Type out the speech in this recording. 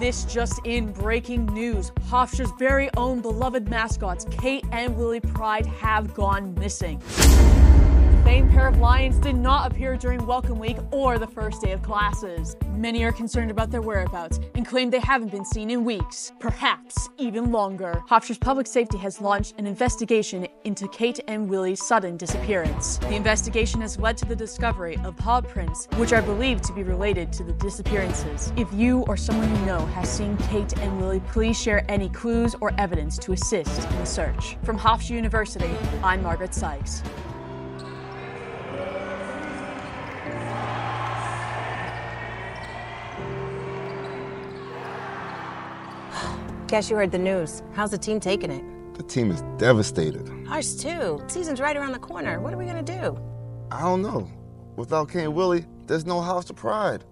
This just in breaking news. Hofstra's very own beloved mascots, Kate and Willie Pride, have gone missing. Famed pair of lions did not appear during Welcome Week or the first day of classes. Many are concerned about their whereabouts and claim they haven't been seen in weeks, perhaps even longer. Hofstra's Public Safety has launched an investigation into Kate and Willie's sudden disappearance. The investigation has led to the discovery of paw prints, which are believed to be related to the disappearances. If you or someone you know has seen Kate and Willie, please share any clues or evidence to assist in the search. From Hofstra University, I'm Margaret Sykes. Guess you heard the news. How's the team taking it? The team is devastated. Ours too. Season's right around the corner. What are we gonna do? I don't know. Without Kane Willie, there's no House of Pride.